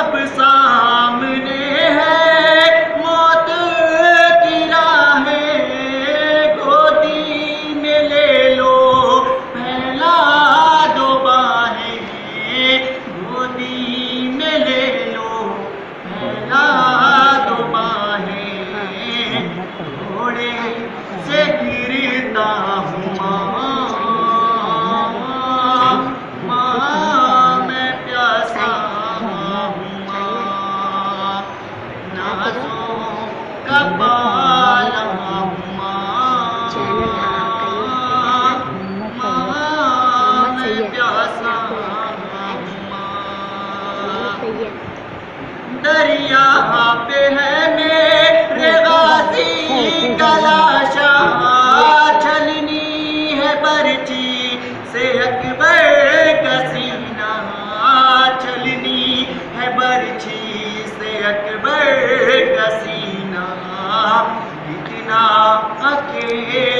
अफसाना दरिया पे है मेरे गाजी कलाशा छलनी है पर्ची, से अकबर कसीना छलनी है पर्ची। ये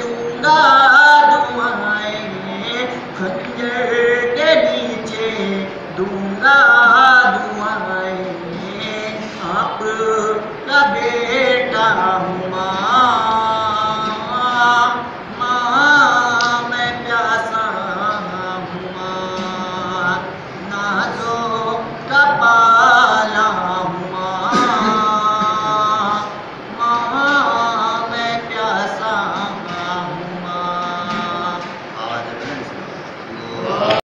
दूँगा दुआएँ खंजर के नीचे दूँगा दुआएँ आप का बेटा हूँ